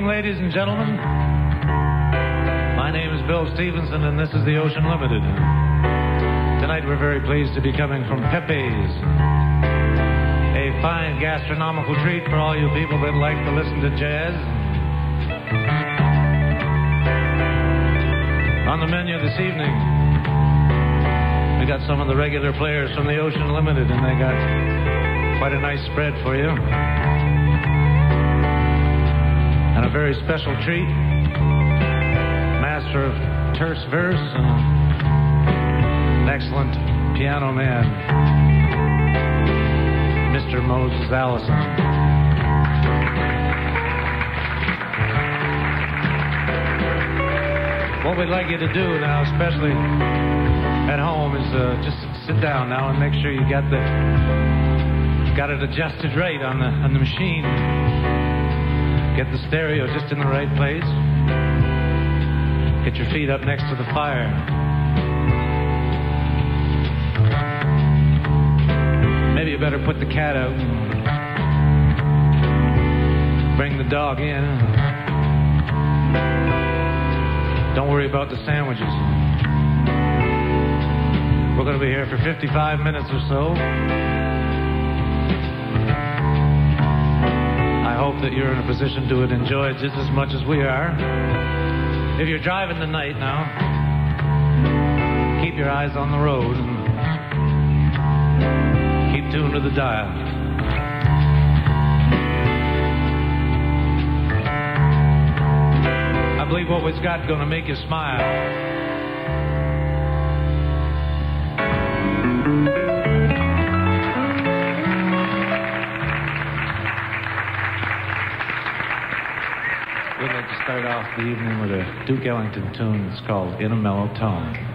evening, ladies and gentlemen. My name is Bill Stevenson, and this is the Ocean Limited. Tonight, we're very pleased to be coming from Pepe's, a fine gastronomical treat for all you people that like to listen to jazz. On the menu this evening, we got some of the regular players from the Ocean Limited, and they got quite a nice spread for you. A very special treat, master of terse verse and an excellent piano man, Mr. Mose Allison. What we'd like you to do now, especially at home, is uh, just sit down now and make sure you got the got it adjusted right on the on the machine. Get the stereo just in the right place. Get your feet up next to the fire. Maybe you better put the cat out. Bring the dog in. Don't worry about the sandwiches. We're going to be here for 55 minutes or so. That you're in a position to enjoy just as much as we are. If you're driving tonight now, keep your eyes on the road and keep tuned to the dial. I believe what we've got going to make you smile. The evening with a Duke Ellington tune. It's called In a Mellow Tone.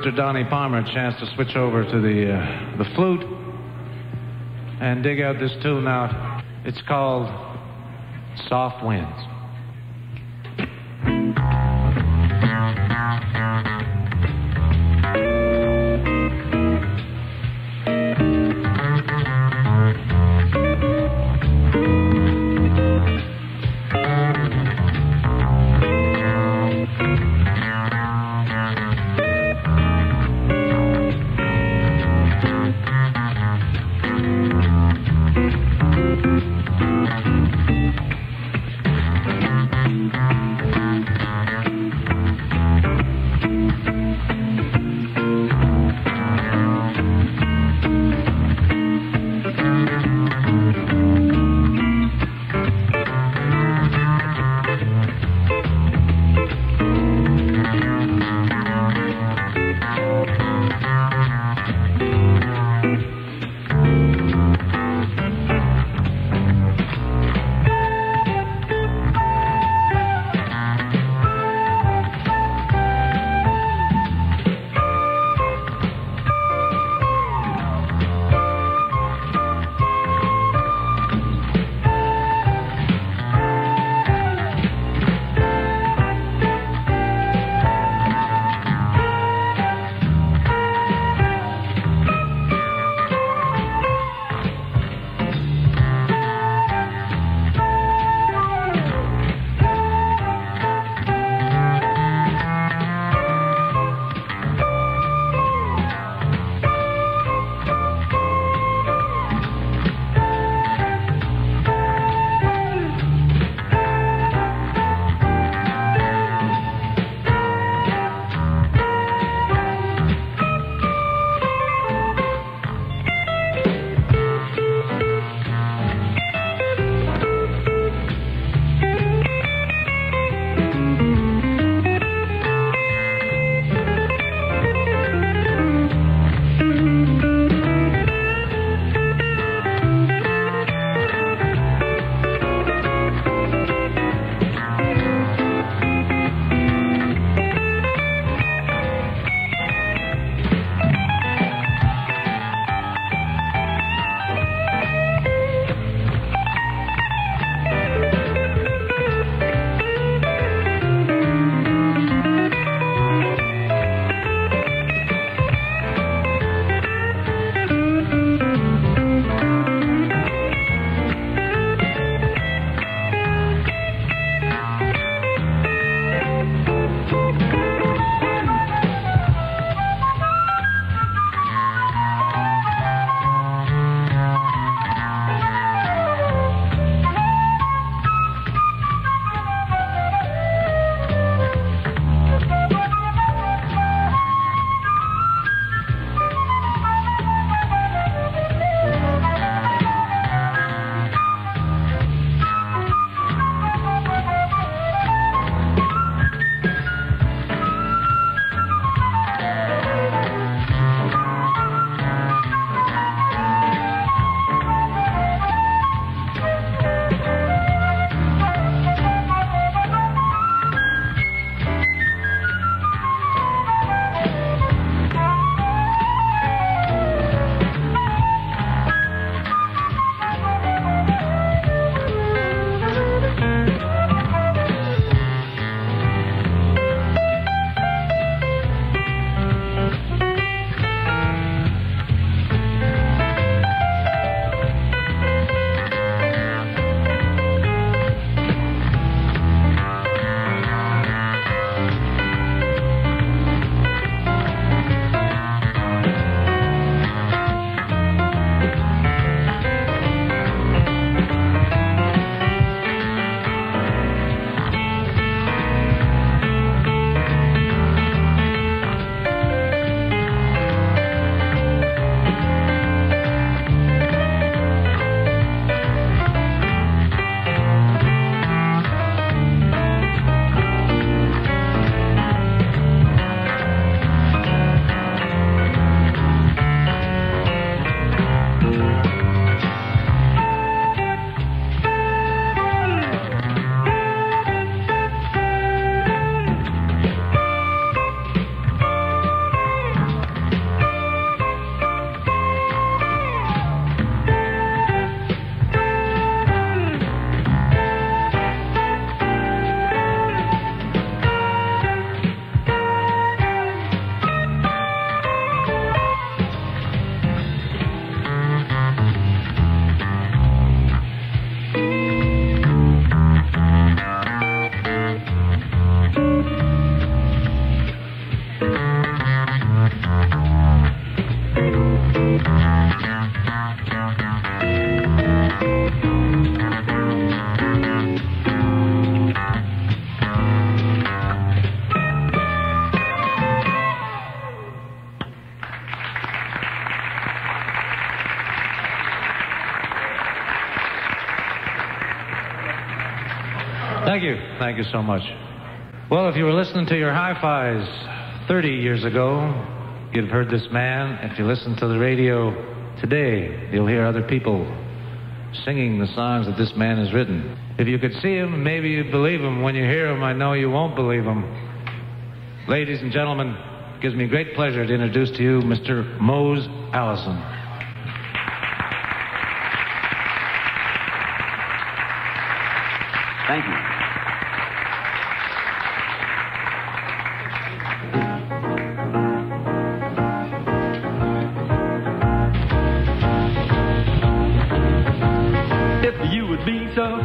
Mr. Donnie Palmer a chance to switch over to the, uh, the flute and dig out this tune out. It's called Soft Winds. Thank you. So much. Well, if you were listening to your hi fis 30 years ago, you'd have heard this man. If you listen to the radio today, you'll hear other people singing the songs that this man has written. If you could see him, maybe you'd believe him. When you hear him, I know you won't believe him. Ladies and gentlemen, it gives me great pleasure to introduce to you Mr. Mose Allison. Thank you.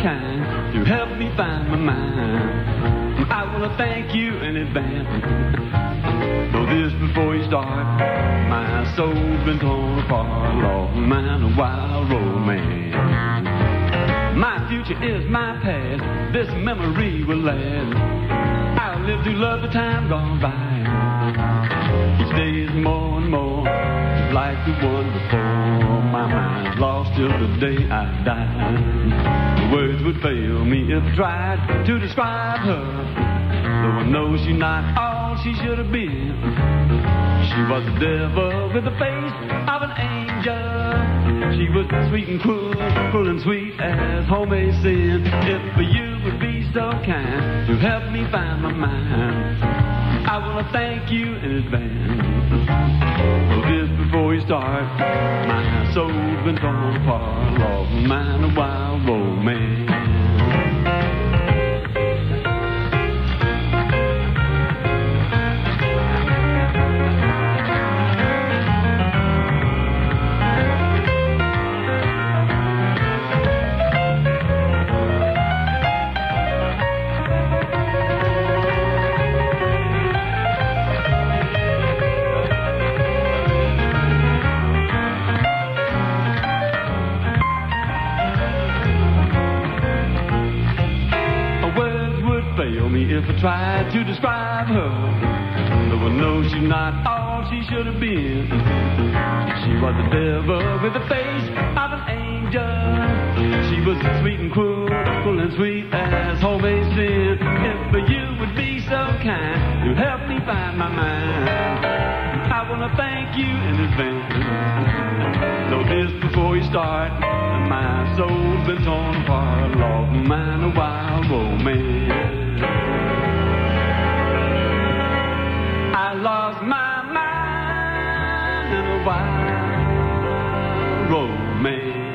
Kind to help me find my mind, I want to thank you in advance. Know this before you start. My soul's been torn apart, lost mine a wild romance. My future is my past. This memory will last. I'll live through love the time gone by. Each day is more and more like the one before. My mind's lost till the day I die. Fail me if I tried to describe her. Though I know she's not all she should have been. She was a devil with the face of an angel. She was sweet and cruel, cruel and sweet as homemade sin. If you would be so kind to help me find my mind, I want to thank you in advance. Before you start, my soul's been torn apart, lost mine a wild romance. If I tried to describe her. Though I know she's not all she should have been. She was the devil with the face of an angel. She was sweet and cruel, cruel and sweet as homemade sin. If you would be so kind to help me find my mind, I want to thank you in advance. Know this before you start. My soul's been torn apart, lost mine a wild romance. In a wild romance.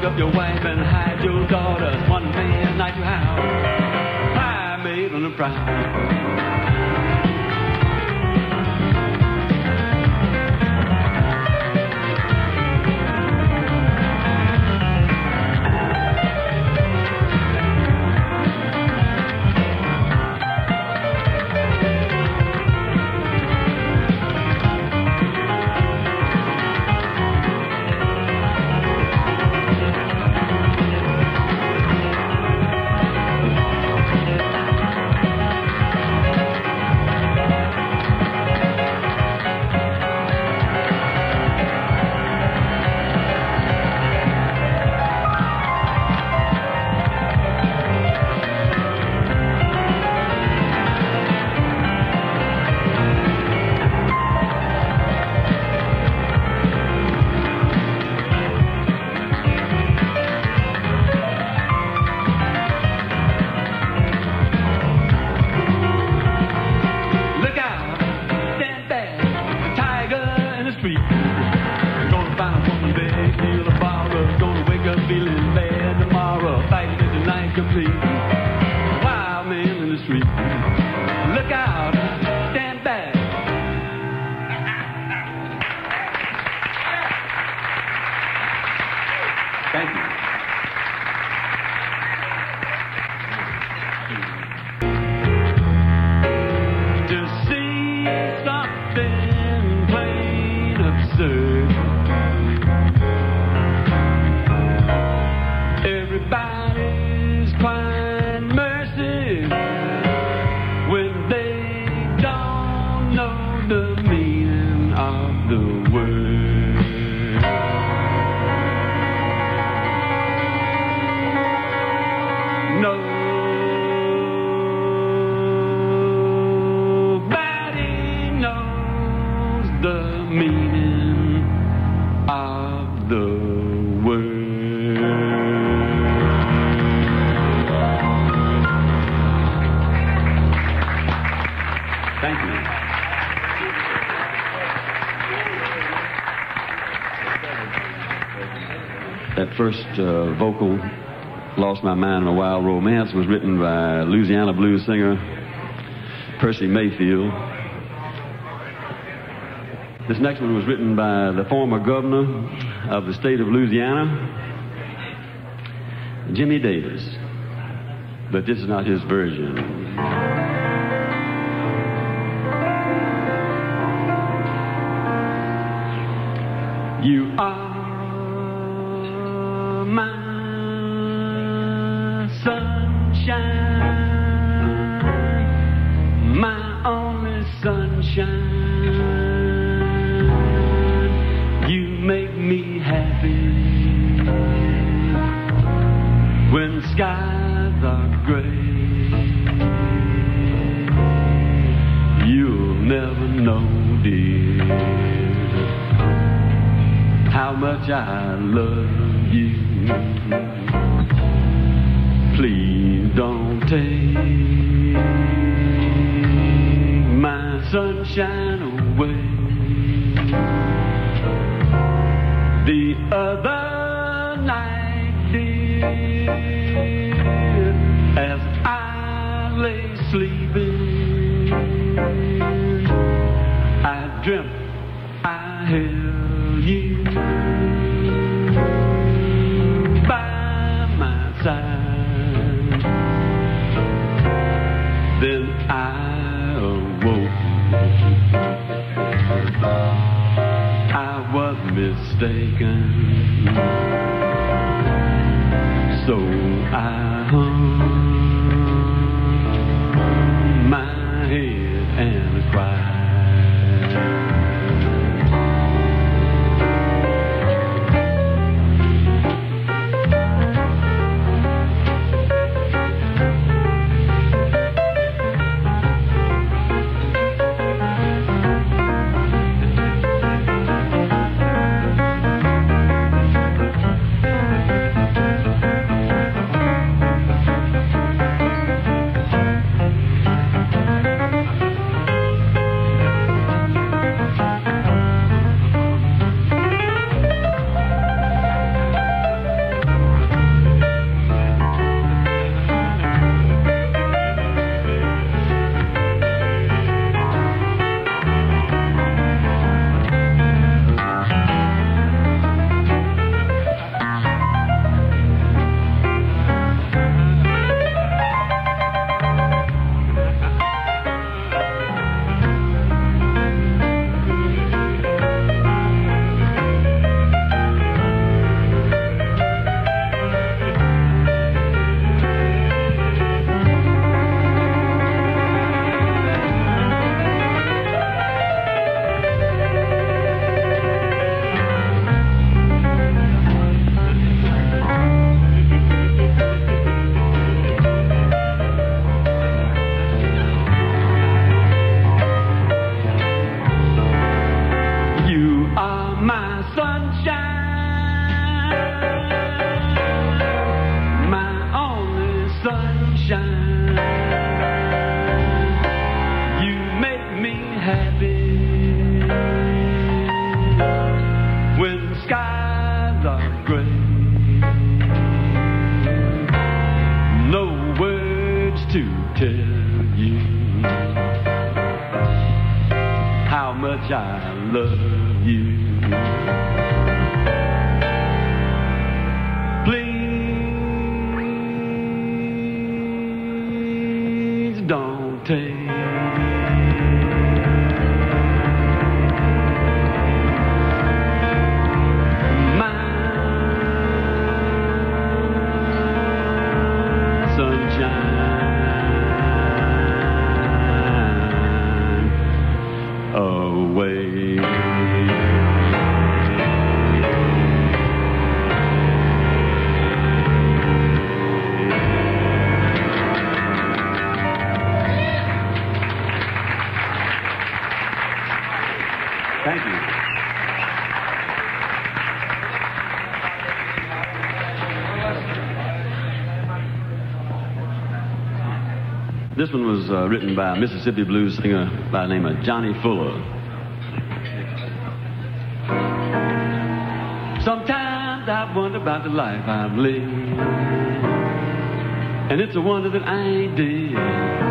Lock up your wife and hide your daughters. One man night you howl, primate on the prowl. Vocal, Lost My Mind in a Wild Romance, was written by Louisiana blues singer Percy Mayfield. This next one was written by the former governor of the state of Louisiana, Jimmy Davis. But this is not his version. You are sunshine, my only sunshine. You make me happy when skies are gray. You'll never know, dear how much I love take my sunshine skies are gray. No words to tell you how much I love you. uh, written by a Mississippi blues singer by the name of Johnny Fuller. Sometimes I wonder about the life I've lived, and it's a wonder that I ain't dead.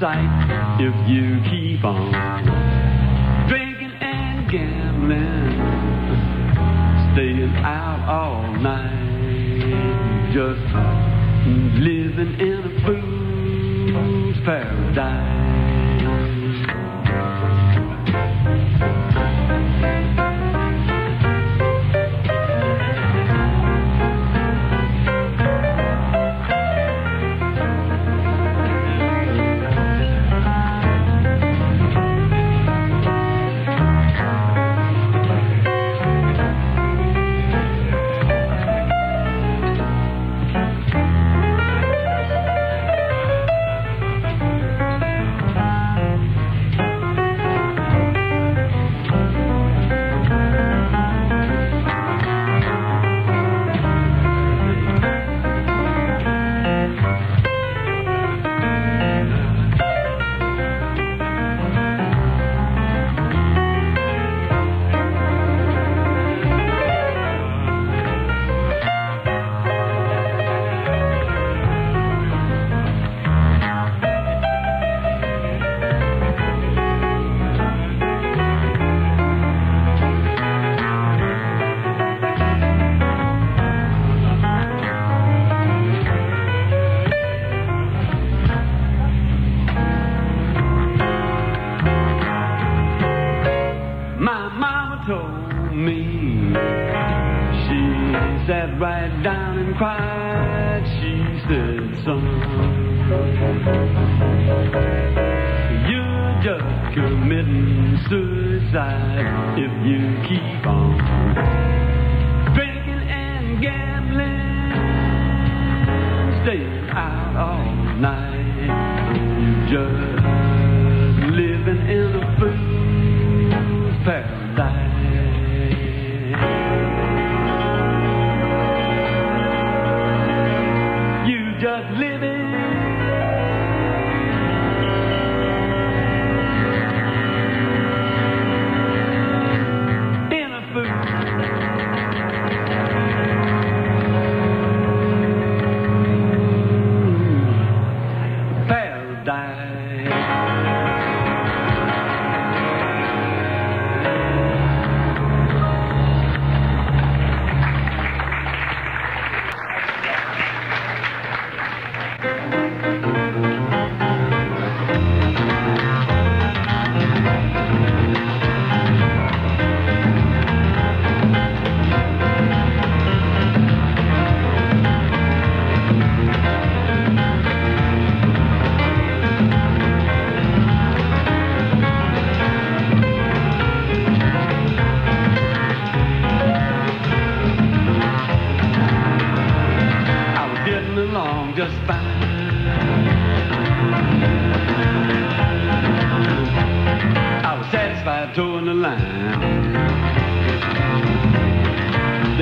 sight if you keep on drinking and gambling, staying out all night, just living in a fool's paradise.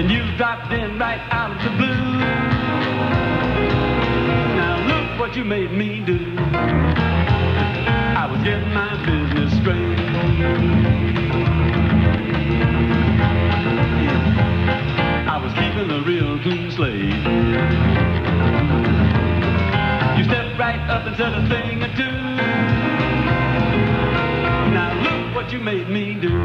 Then you dropped in right out of the blue. Now look what you made me do. I was getting my business straight. I was keeping a real clean slate. You stepped right up and said a thing or two. Now look what you made me do.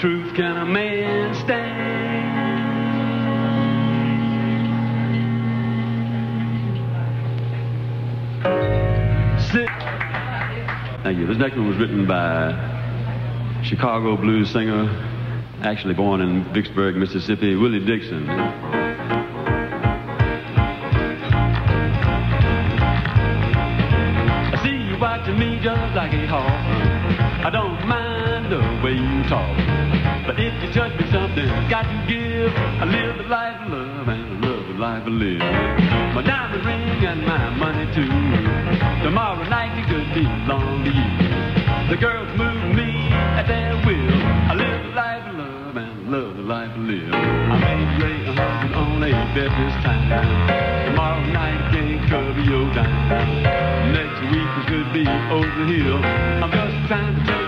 Truth can a man stand? Thank you. This next one was written by Chicago blues singer, actually born in Vicksburg, Mississippi, Willie Dixon. I see you watching me just like a hawk. I don't mind the way you talk. Something, got to give. I live a life of love and I love a life of live. My diamond ring and my money too. Tomorrow night it could belong to you. The girls move me at their will. I live a life of love and I love a life of live. I may lay a hundred on a bed this time. Tomorrow night can't cover your dime. Next week it could be over the hill. I'm just trying to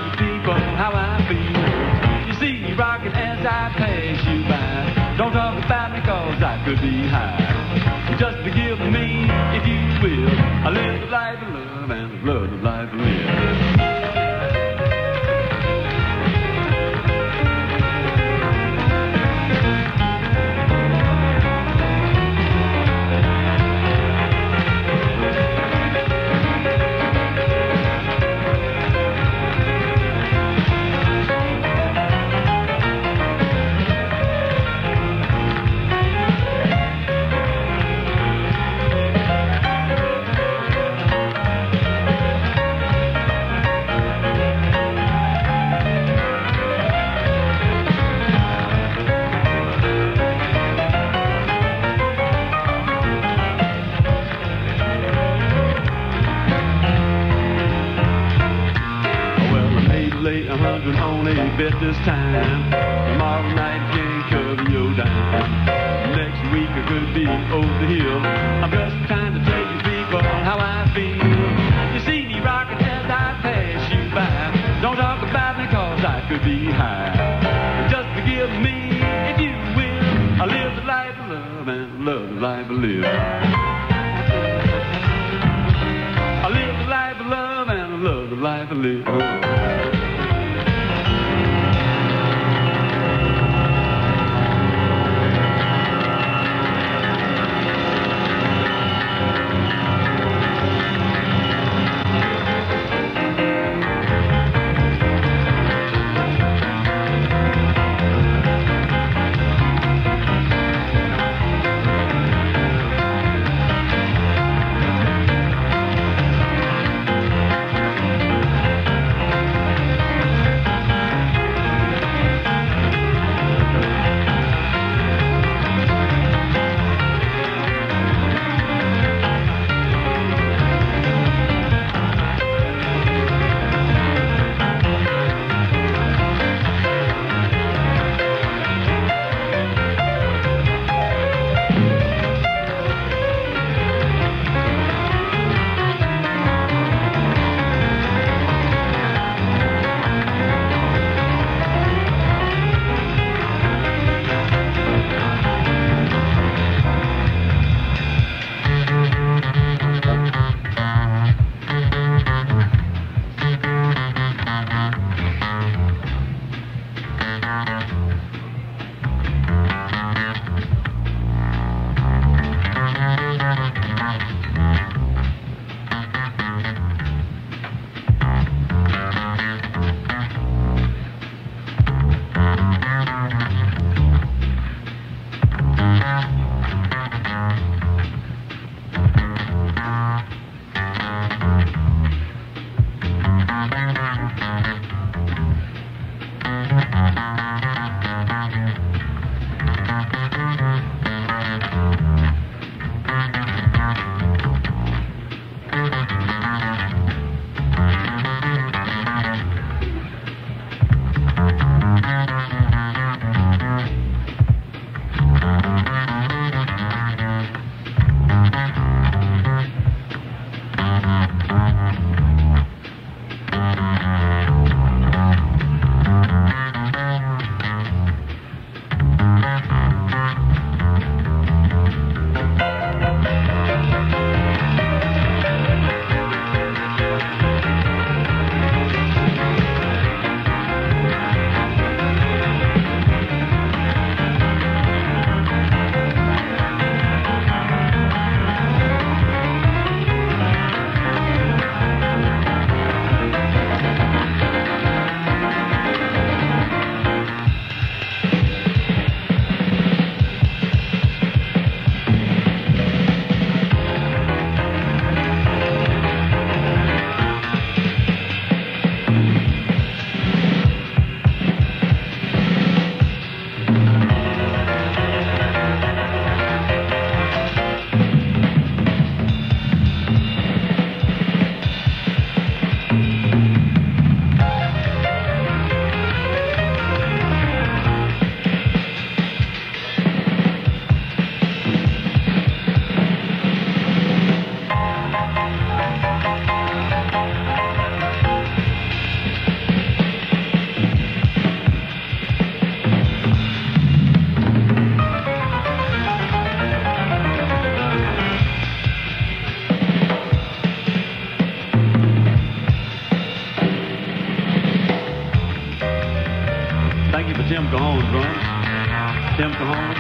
Tim back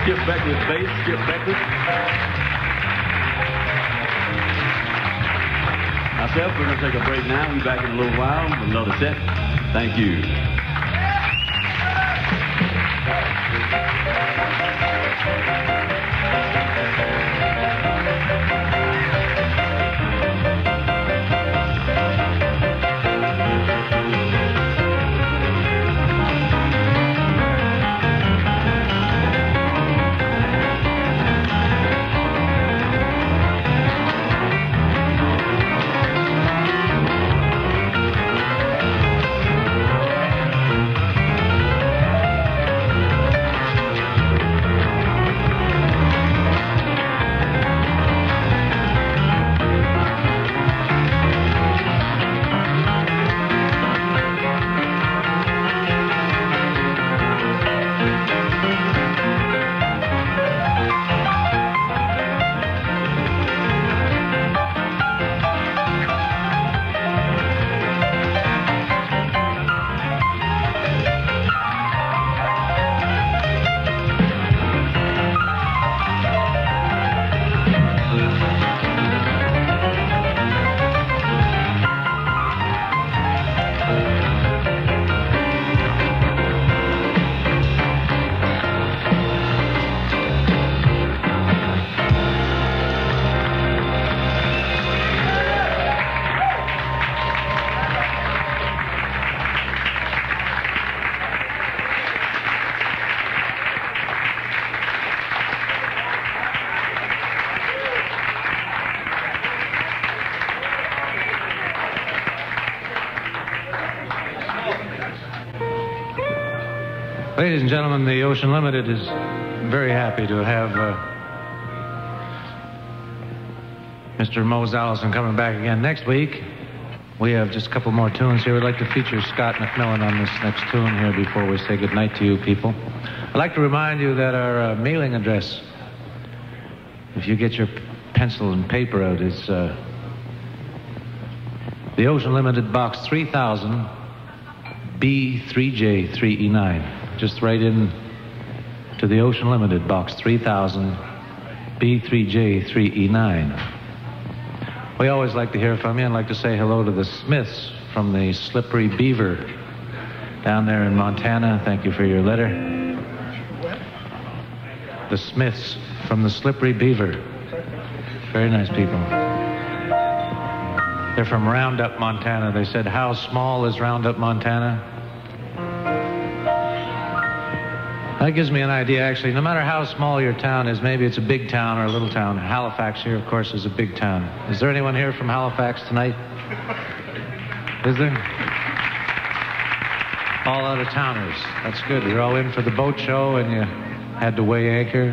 Skip Beckwith bass, Skip Beckwith. Myself, we're going to take a break now. We'll be back in a little while with another set. Thank you. Ladies and gentlemen, the Ocean Limited is very happy to have uh, Mr. Mose Allison coming back again next week. We have just a couple more tunes here. We'd like to feature Scott McMillan on this next tune here before we say goodnight to you people. I'd like to remind you that our uh, mailing address, if you get your pencil and paper out, is uh, the Ocean Limited Box 3000 B3J3E9 just write in to the Ocean Limited, Box 3000, B3J3E9. We always like to hear from you and like to say hello to the Smiths from the Slippery Beaver down there in Montana. Thank you for your letter. The Smiths from the Slippery Beaver. Very nice people. They're from Roundup, Montana. They said, How small is Roundup, Montana? That gives me an idea, actually. No matter how small your town is, maybe it's a big town or a little town. Halifax here, of course, is a big town. Is there anyone here from Halifax tonight? Is there? All out of towners. That's good. You're all in for the boat show and you had to weigh anchor.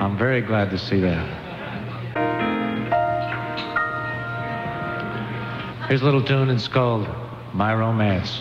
I'm very glad to see that. Here's a little tune, it's called My Romance.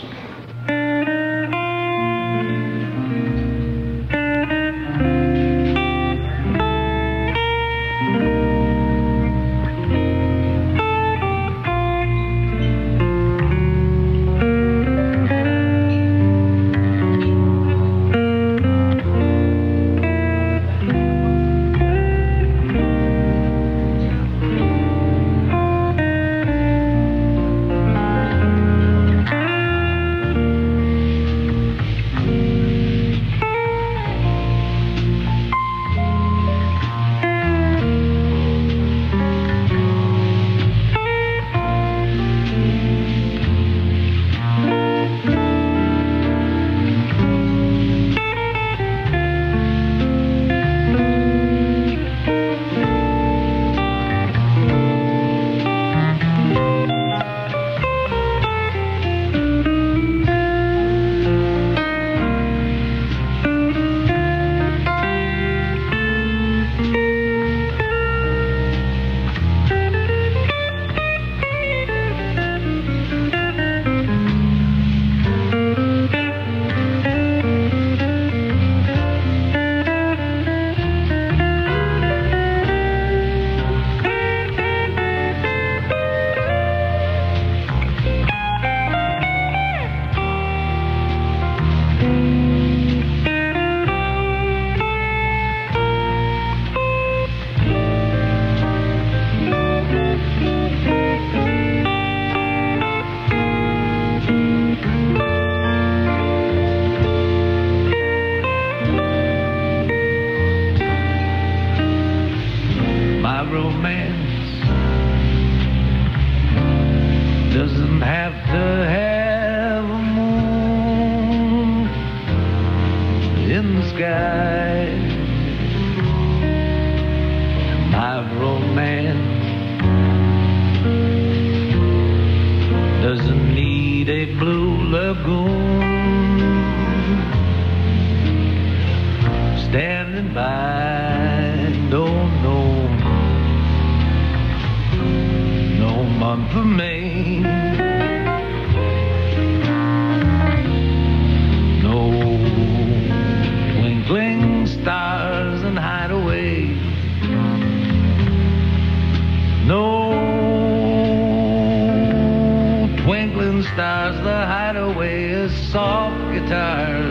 soft guitar.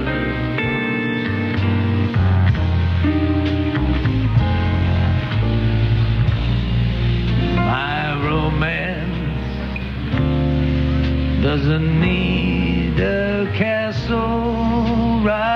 My romance doesn't need a castle ride.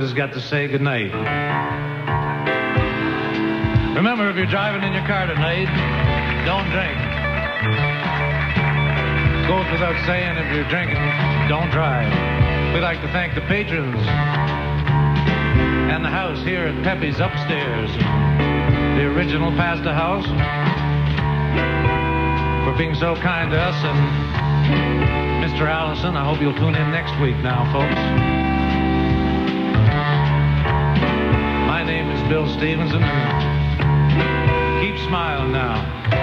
Has got to say goodnight. Remember, if you're driving in your car tonight, don't drink. Goes without saying, if you're drinking, don't drive. We'd like to thank the patrons and the house here at Pepe's upstairs, the original Pasta House, for being so kind to us. And Mr. Allison, I hope you'll tune in next week now, folks. Bill Stevenson. Keep smiling now.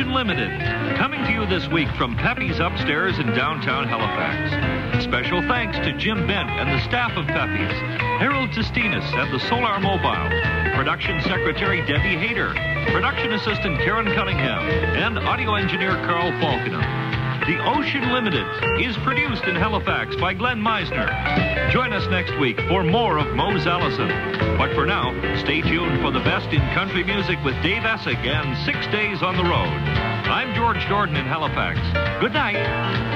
Ocean Limited, coming to you this week from Pepe's Upstairs in downtown Halifax. Special thanks to Jim Bent and the staff of Pepe's, Harold Testinus at the Solar Mobile, Production Secretary Debbie Hayter, Production Assistant Karen Cunningham, and Audio Engineer Carl Falconer. The Ocean Limited is produced in Halifax by Glenn Meisner. Join us next week for more of Mose Allison. But for now, stay tuned for the best in country music with Dave Essick and Six Days on the Road. I'm George Jordan in Halifax. Good night.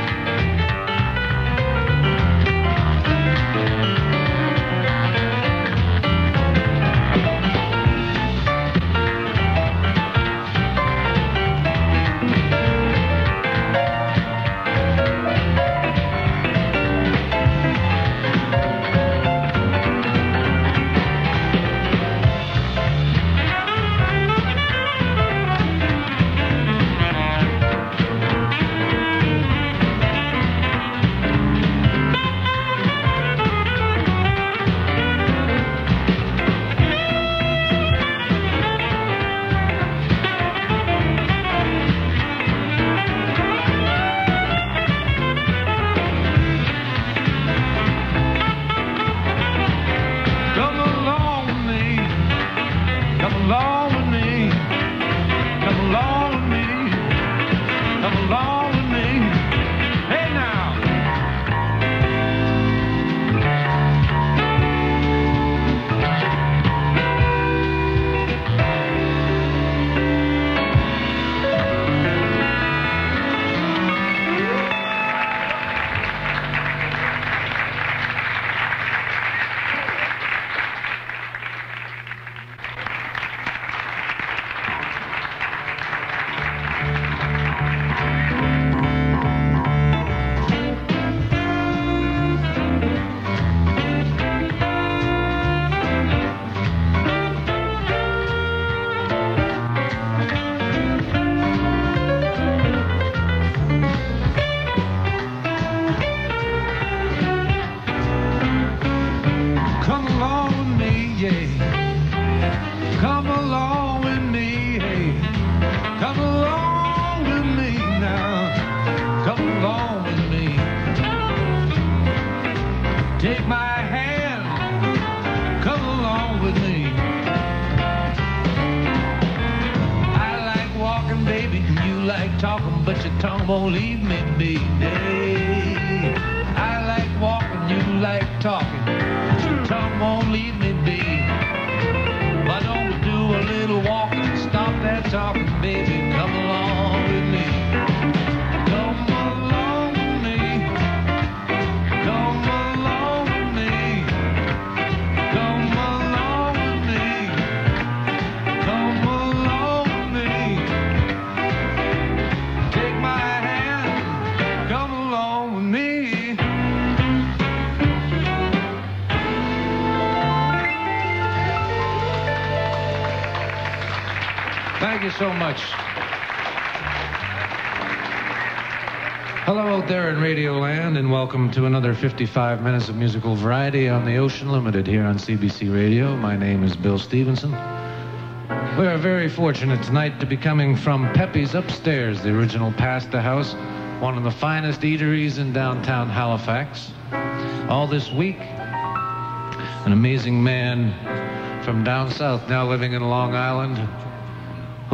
Much. Hello out there in Radio Land, and welcome to another 55 minutes of musical variety on the Ocean Limited here on CBC Radio. My name is Bill Stevenson. We are very fortunate tonight to be coming from Pepe's Upstairs, the original pasta house, one of the finest eateries in downtown Halifax. All this week, an amazing man from down south, now living in Long Island,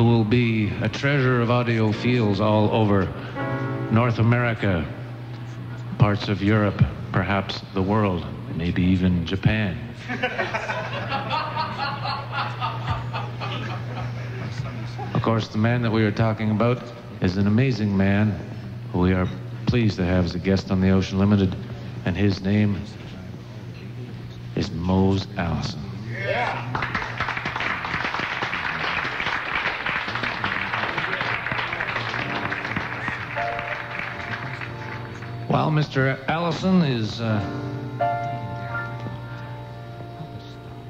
who will be a treasure of audiophiles all over North America, parts of Europe, perhaps the world, maybe even Japan. Of course, the man that we are talking about is an amazing man who we are pleased to have as a guest on the Ocean Limited, and his name is Mose Allison. While Mr. Allison is uh,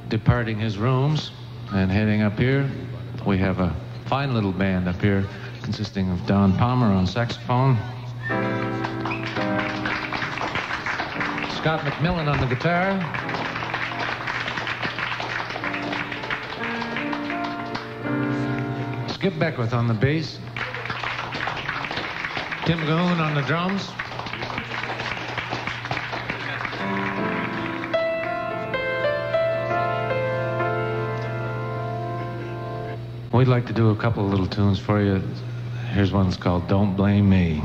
departing his rooms and heading up here, we have a fine little band up here consisting of Don Palmer on saxophone, Scott McMillan on the guitar, Skip Beckwith on the bass, Tim Goon on the drums. We'd like to do a couple of little tunes for you. Here's one that's called Don't Blame Me.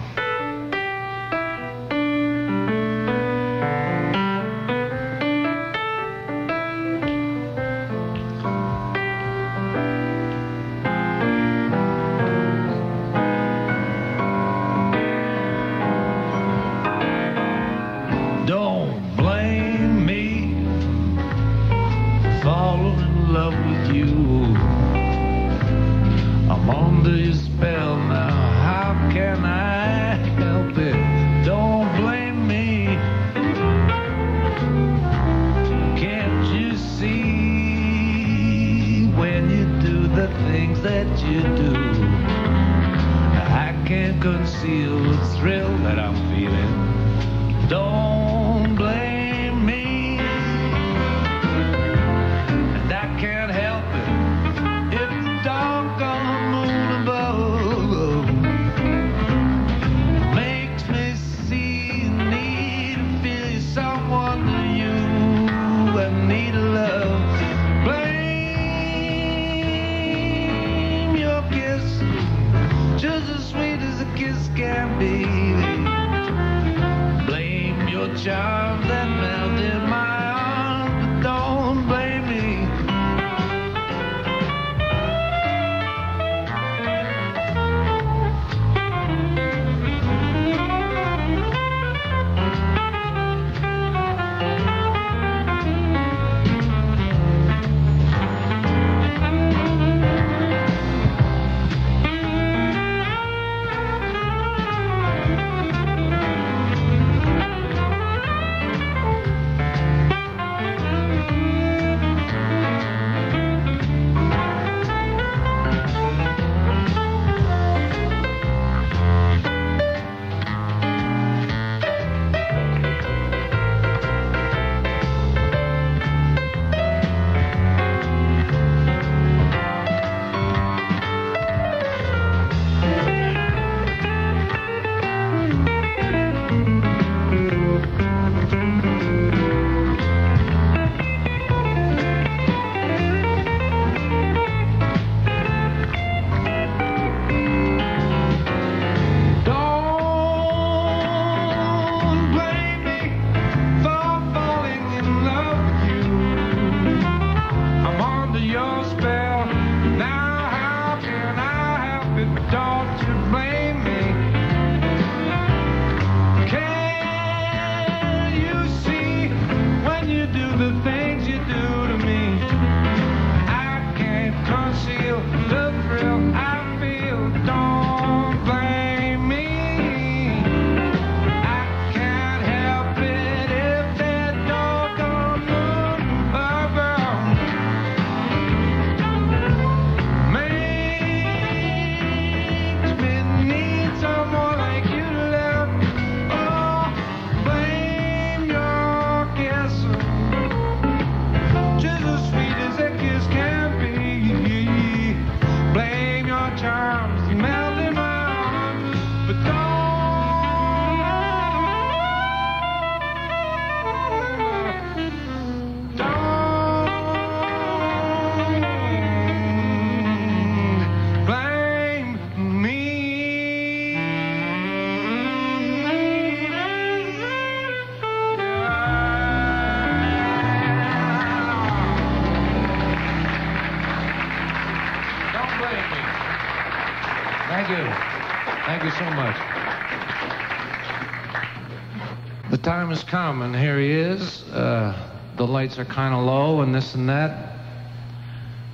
Come, and here he is. Uh, the lights are kind of low, and this and that.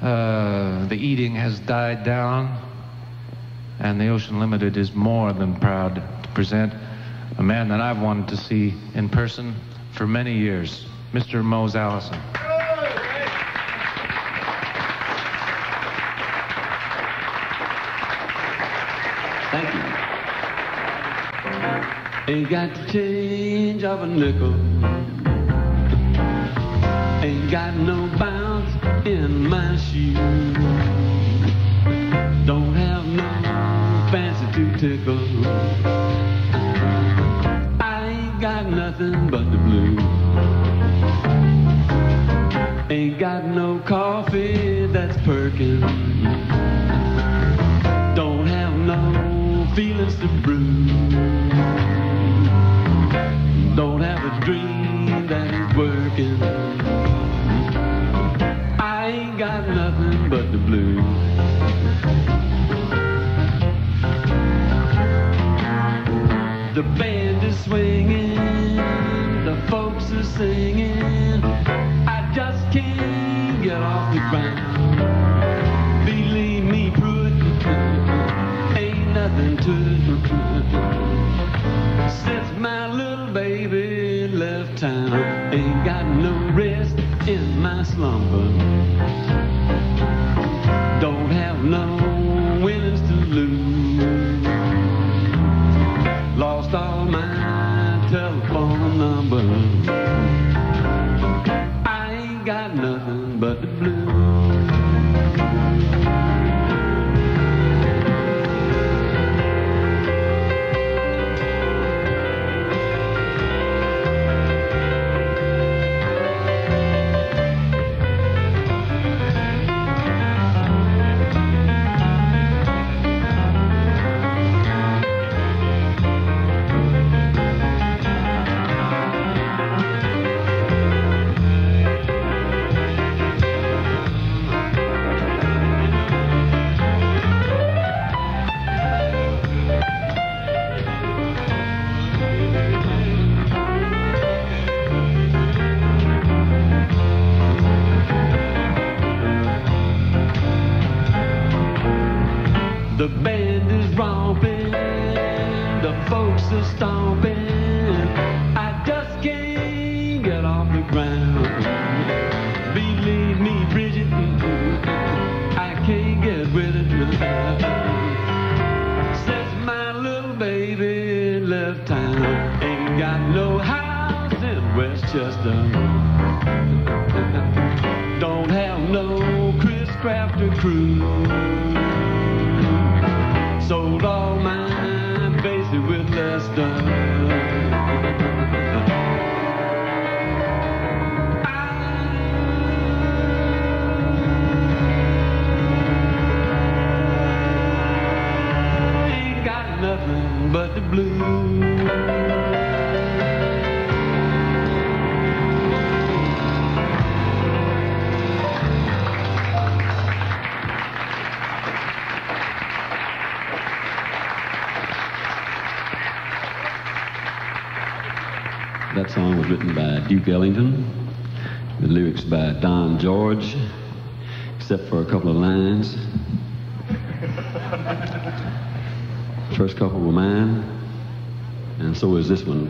Uh, the eating has died down, and the Ocean Limited is more than proud to present a man that I've wanted to see in person for many years, Mr. Mose Allison. Ain't got the change of a nickel. Ain't got no bounce in my shoe. Don't have no fancy to tickle. I ain't got nothing but the blues. Ain't got no coffee that's perking. Don't have no feelings to brew. Working. I ain't got nothing but the blues. The band is swinging, the folks are singing. I just can't get off the ground. No rest in my slumber. Duke Ellington, the lyrics by Don George, except for a couple of lines. First couple were mine, and so is this one.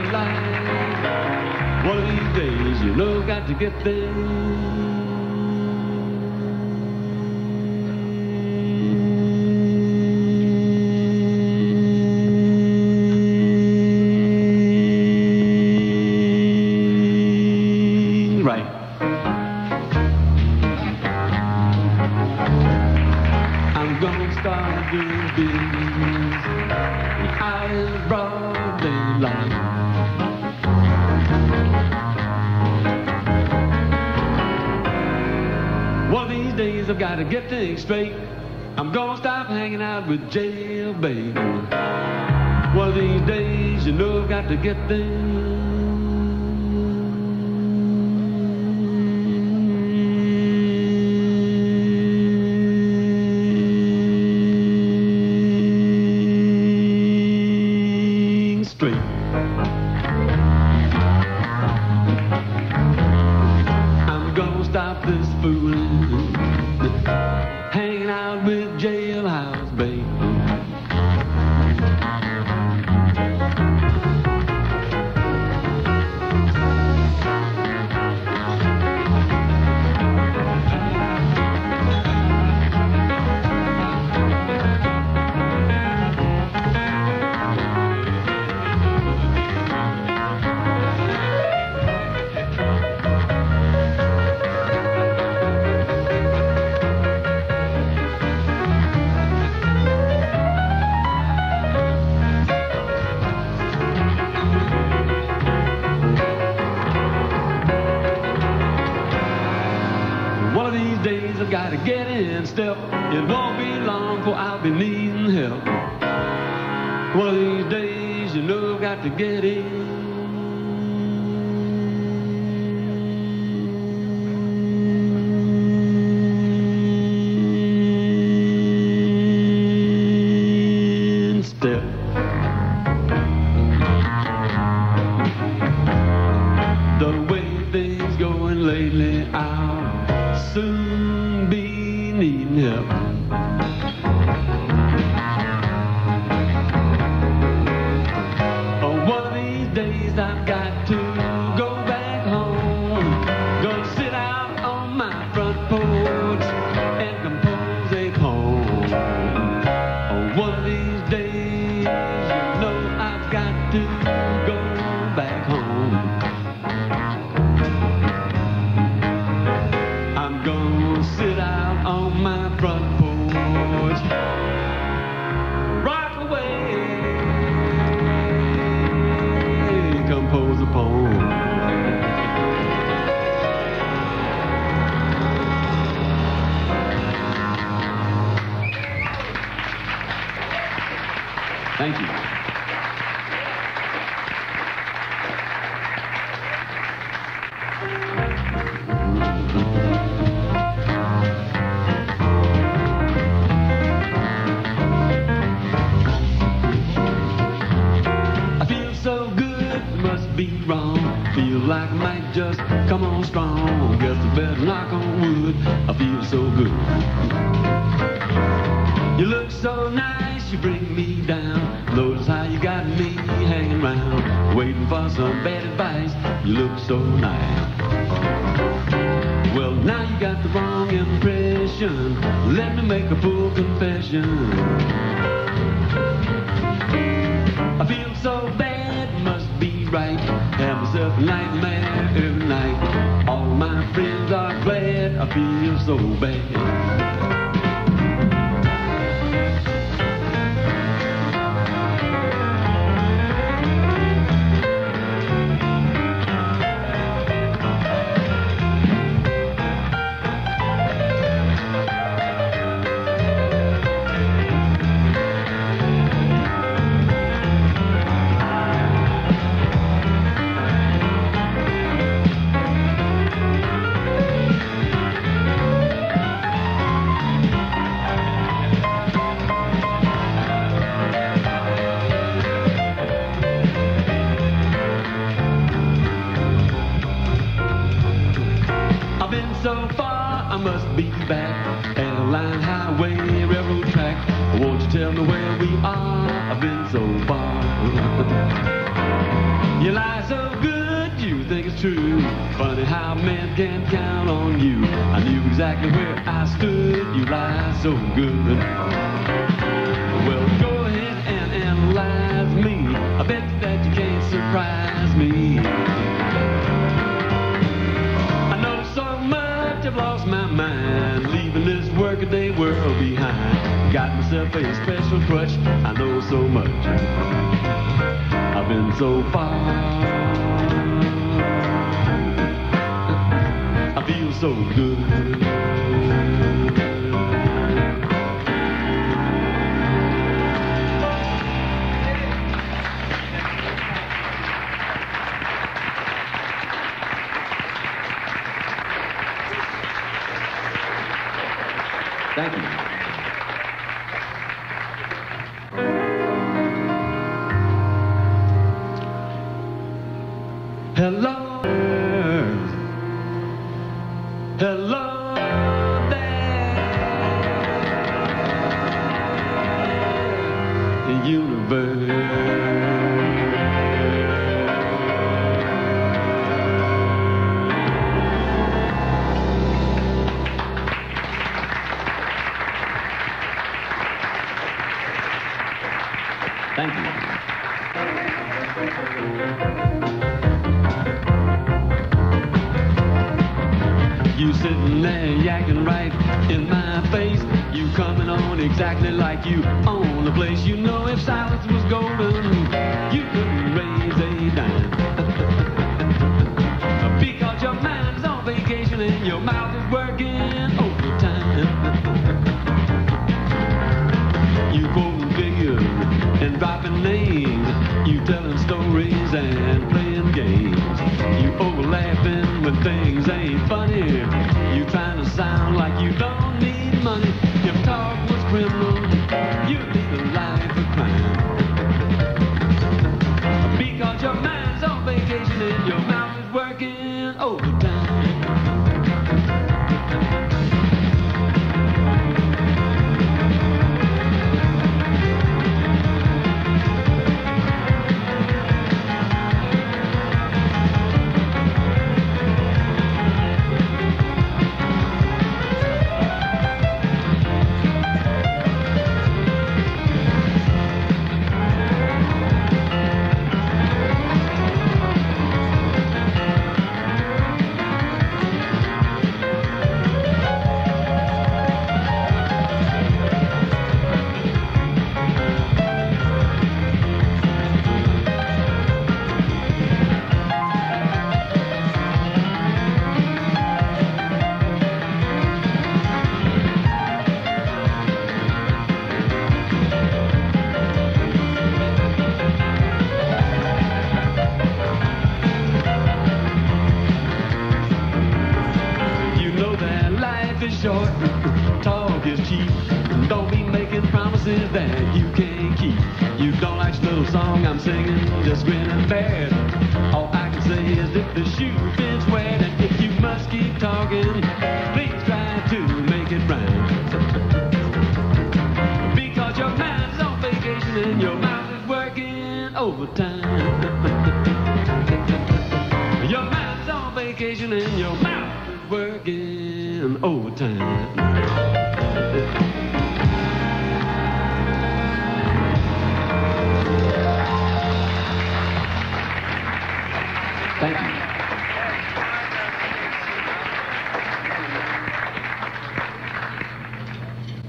you know got to get there. straight. I'm gonna stop hanging out with jailbait. One of these days, you know I've got to get there. Feel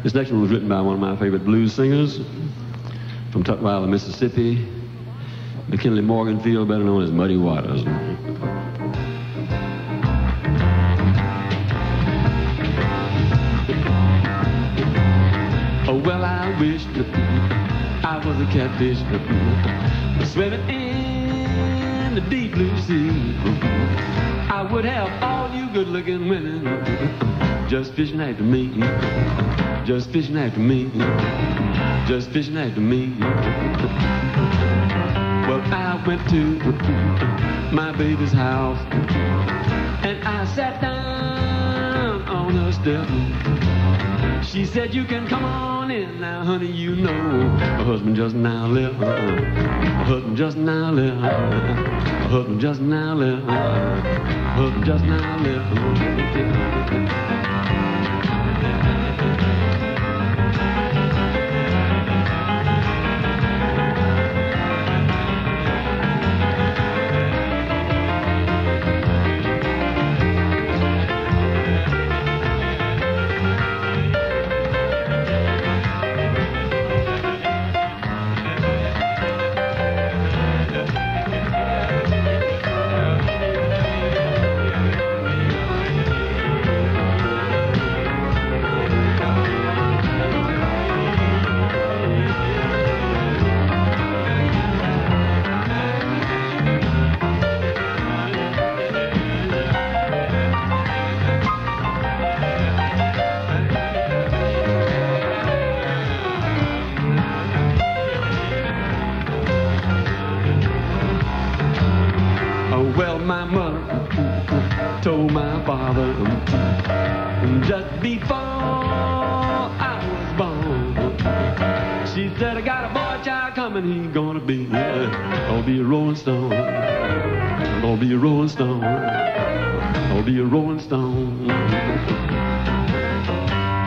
This next one was written by one of my favorite blues singers from Tutwiler, Mississippi, McKinley Morganfield, better known as Muddy Waters. Oh, well, I wish I was a catfish swimming in the deep blue sea. I would have all you good-looking women just fishing after me, just fishing after me, just fishing after me. Well, I went to my baby's house and I sat down on a step. She said, You can come on in now, honey. You know, my husband just now left. My husband just now left. My husband just now left. My husband just now left. Gonna be a rolling stone.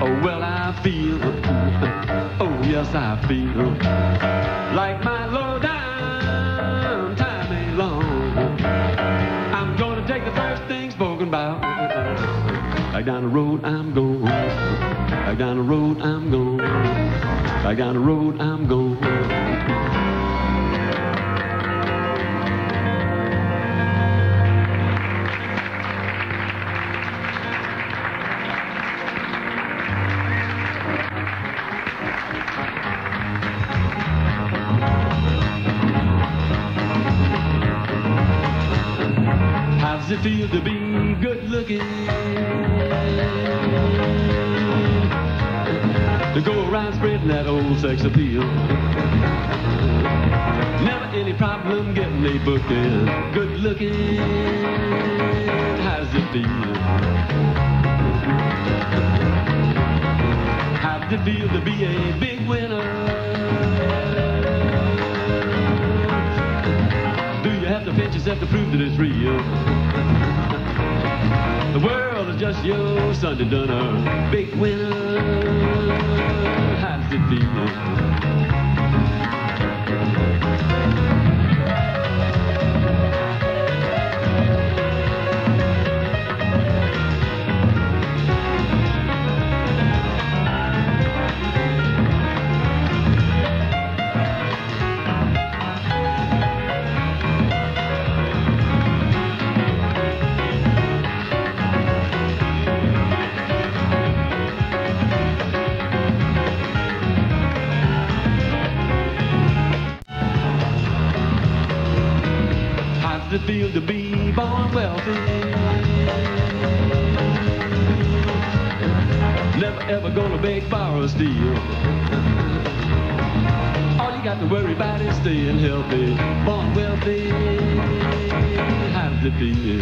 Oh, well, I feel, oh, yes, I feel like my low down time ain't long. I'm gonna take the first thing spoken about. Back down the road I'm going. Back down the road I'm going. Back down the road problem getting book in. Good looking. How does it feel? How does it feel to be a big winner? Do you have to pinch yourself to prove that it's real? The world is just your Sunday dinner. Big winner. How does it feel? Feel to be born wealthy? Never ever gonna beg, borrow, or steal. All you got to worry about is staying healthy. Born wealthy, how does it feel?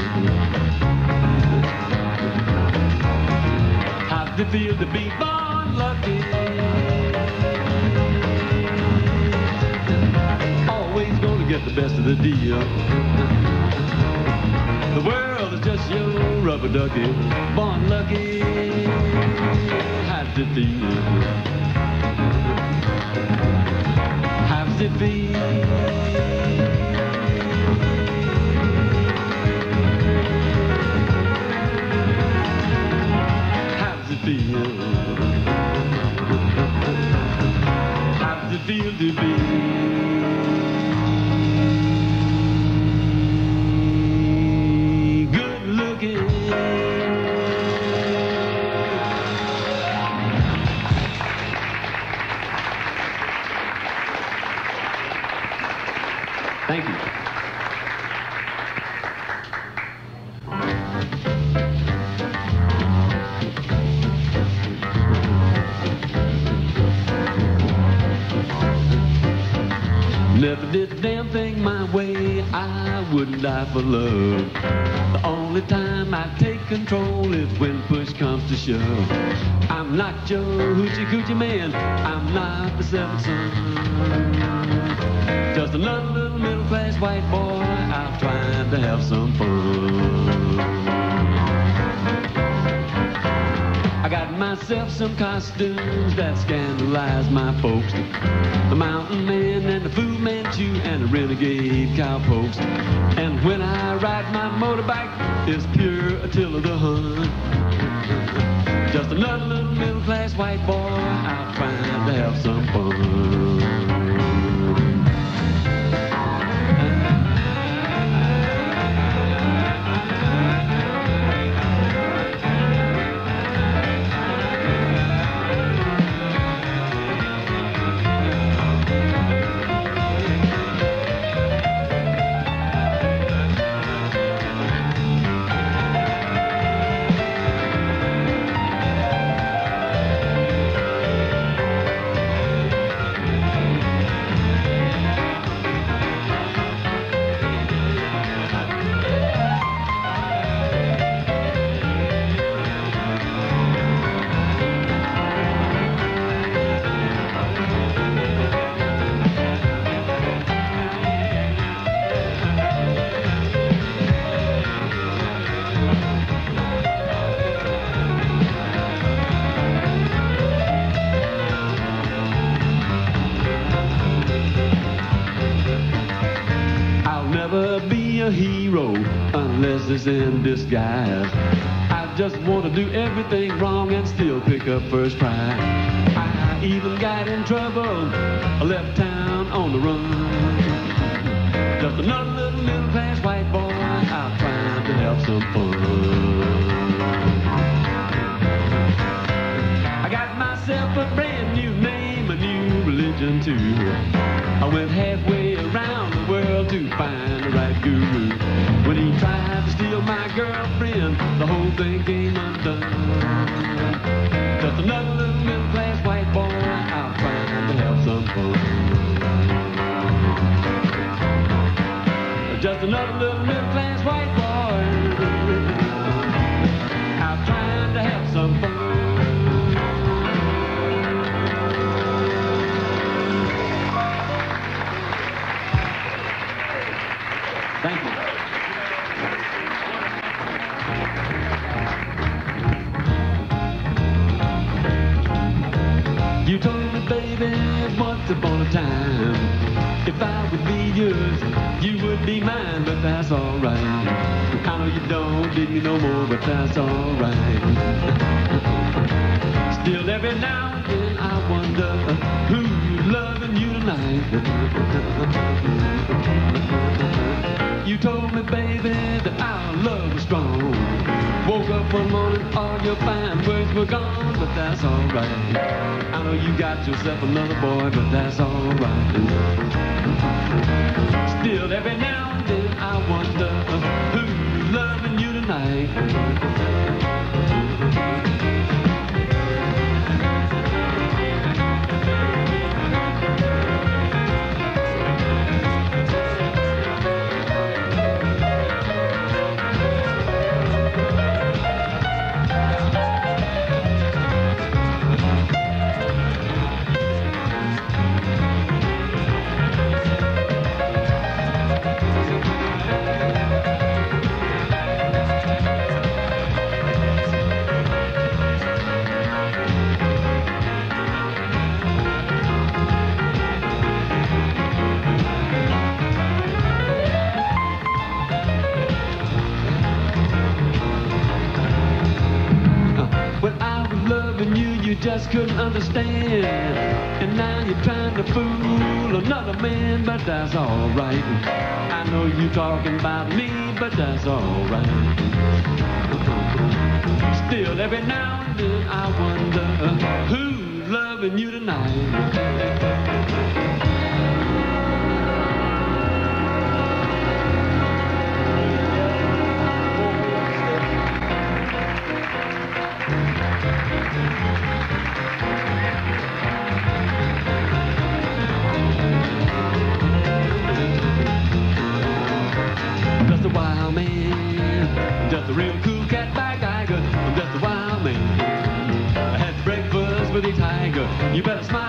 How does it feel to be born lucky? Always gonna get the best of the deal. The world is just your rubber ducky, born lucky. How does it feel? For love. The only time I take control is when push comes to shove. I'm not your hoochie coochie man, I'm not the seventh son. Just another little middle class white boy out trying to have some fun. I got myself some costumes that scandalize my folks. The mountain man renegade cowpokes. And when I ride my motorbike, it's pure Attila the Hun. Just another little middle class white boy in disguise. I just want to do everything wrong and still pick up first prize. I even got in trouble, I left town on the run. Just another little middle class white boy out trying to have some fun. I got myself a brand new name, a new religion too. I went halfway around the world to find the right guru. When he tried girlfriend, the whole thing came undone. You got yourself another boy, but that's alright. Couldn't understand. And now you're trying to fool another man, but that's alright. I know you are talking about me, but that's alright. Still, every now and then I wonder who's loving you tonight. You better smile.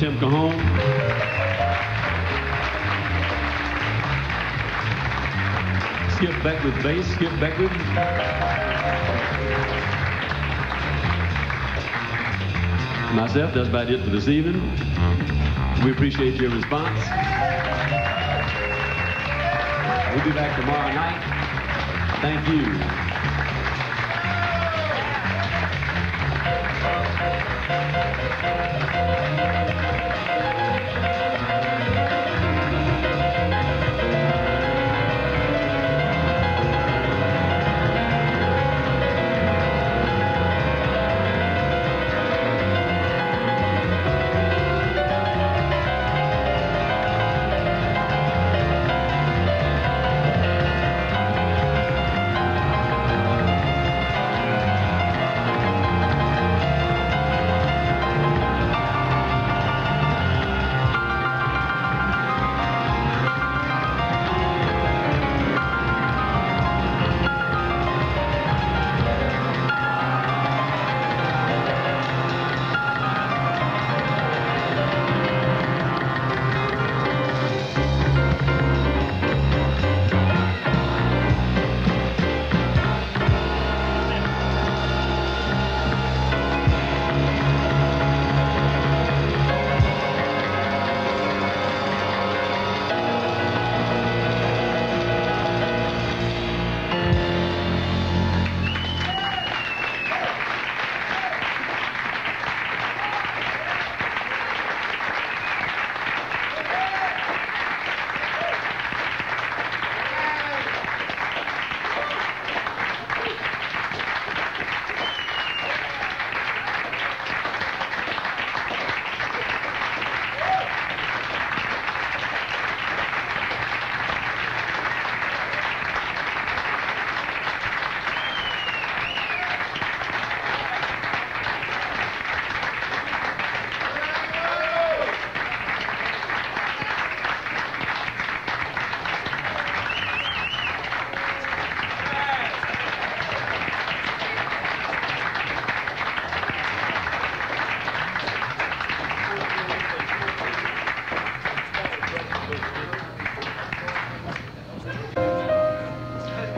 Tim Cajon. Skip Beckwith bass, Skip Beckwith. Myself, that's about it for this evening. We appreciate your response. We'll be back tomorrow night. Thank you.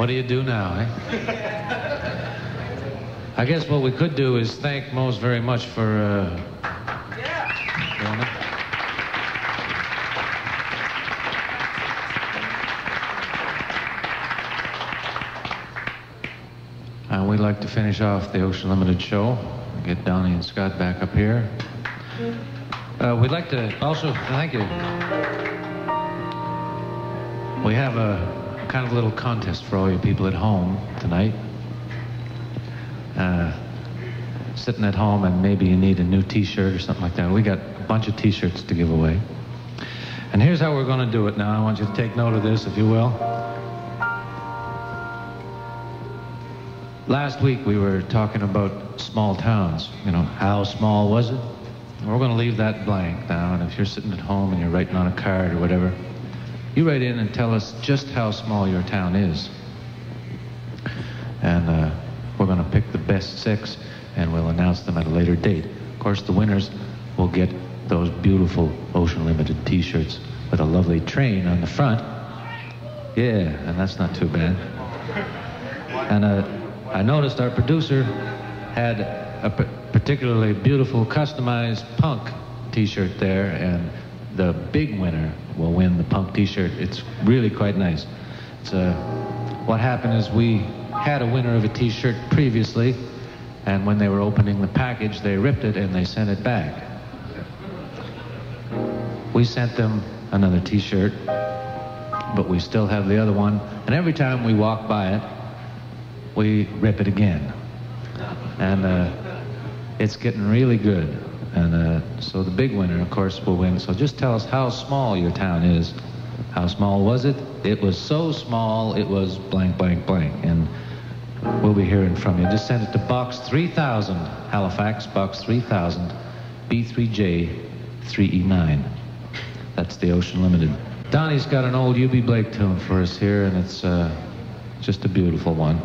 What do you do now, eh? I guess what we could do is thank Mose very much for uh. And we'd like to finish off the Ocean Limited show. Get Donnie and Scott back up here. Uh, we'd like to also thank you. We have a kind of little contest for all you people at home tonight. Uh, sitting at home and maybe you need a new t-shirt or something like that. We got a bunch of t-shirts to give away. And here's how we're going to do it now. I want you to take note of this, if you will. Last week we were talking about small towns. You know, how small was it? We're going to leave that blank now. And if you're sitting at home and you're writing on a card or whatever, you write in and tell us just how small your town is. And uh, we're going to pick the best six and we'll announce them at a later date. Of course, the winners will get those beautiful Ocean Limited t-shirts with a lovely train on the front. Yeah, and that's not too bad. And uh, I noticed our producer had a particularly beautiful customized punk t-shirt there and the big winner will win the punk t-shirt. It's really quite nice. It's, what happened is we had a winner of a t-shirt previously, and when they were opening the package, they ripped it and they sent it back. We sent them another t-shirt, but we still have the other one, and every time we walk by it, we rip it again. And uh, it's getting really good. And uh, so the big winner, of course, will win. So just tell us how small your town is. How small was it? It was so small, it was blank, blank, blank. And we'll be hearing from you. Just send it to Box 3000, Halifax, Box 3000, B3J 3E9. That's the Ocean Limited. Donnie's got an old Eubie Blake tune for us here, and it's uh, just a beautiful one.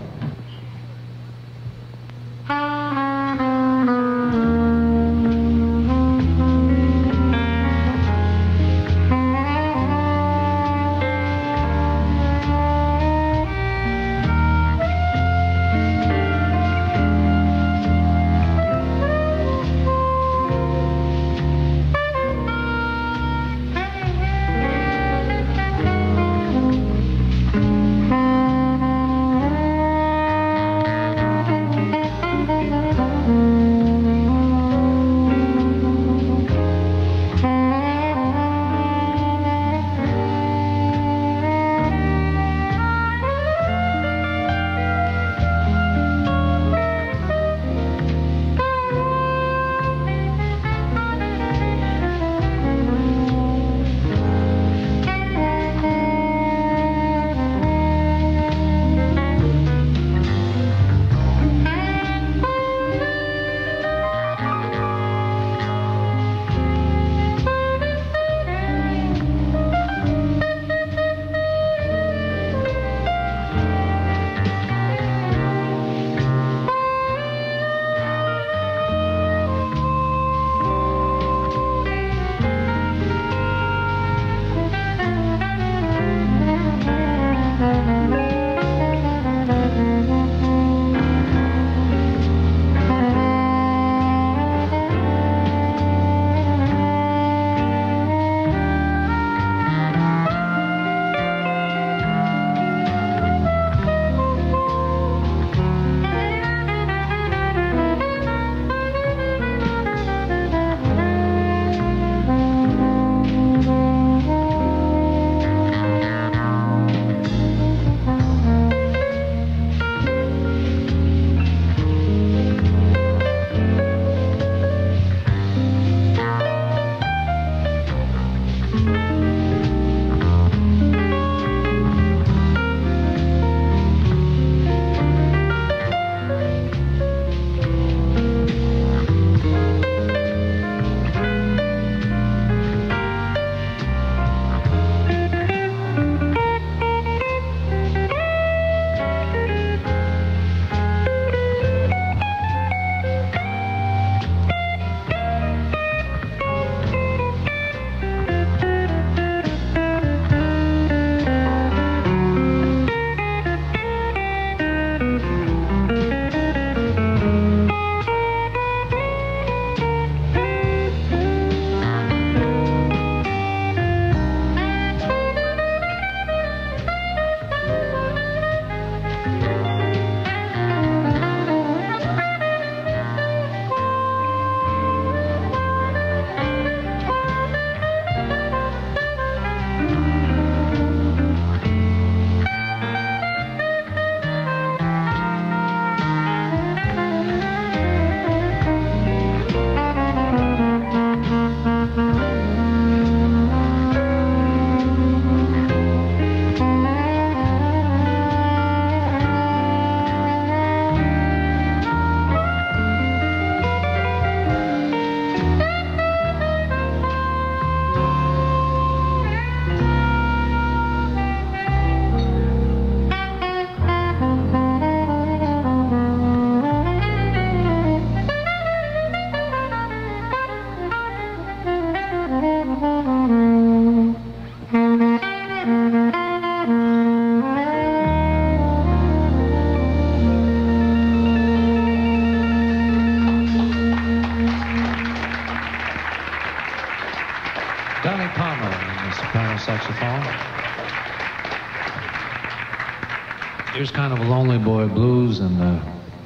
Lonely boy blues, and uh,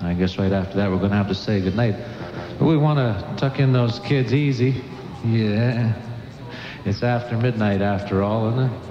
I guess right after that we're going to have to say goodnight. But we want to tuck in those kids easy. Yeah. It's after midnight after all, isn't it?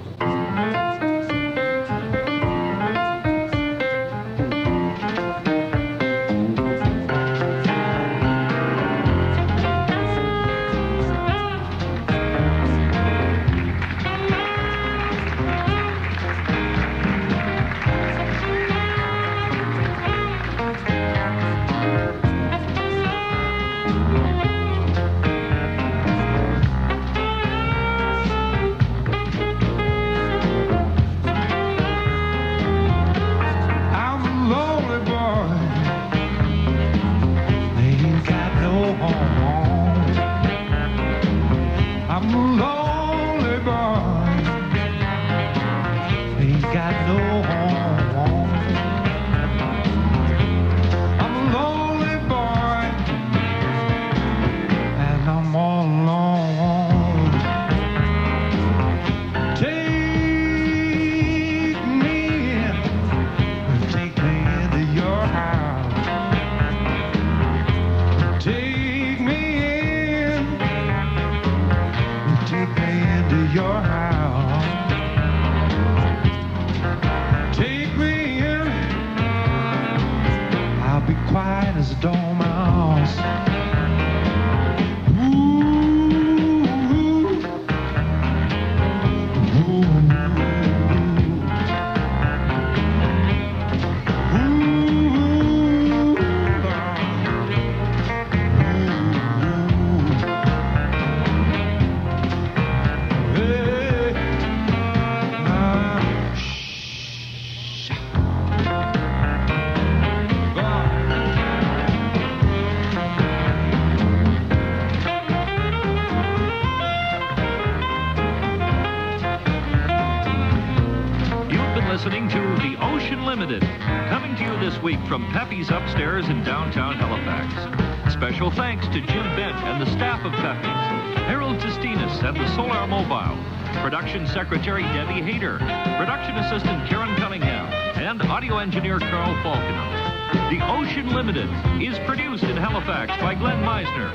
Secretary Debbie Hayter, production assistant Karen Cunningham, and audio engineer Carl Falconer. The Ocean Limited is produced in Halifax by Glenn Meisner.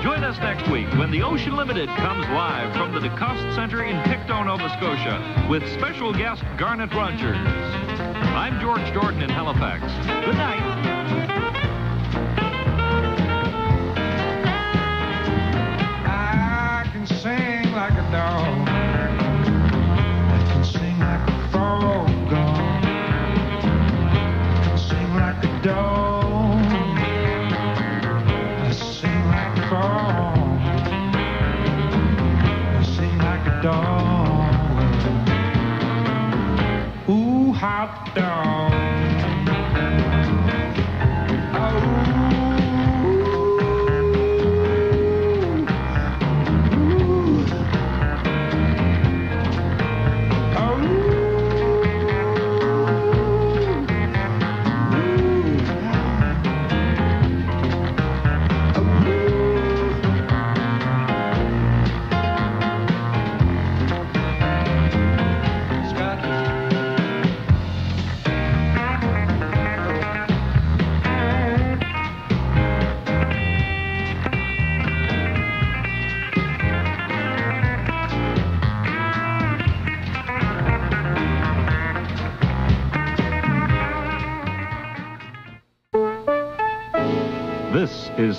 Join us next week when The Ocean Limited comes live from the DeCoste Center in Pictou, Nova Scotia, with special guest Garnet Rogers. I'm George Jordan in Halifax. Good night. I can sing like a dog.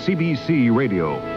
CBC Radio.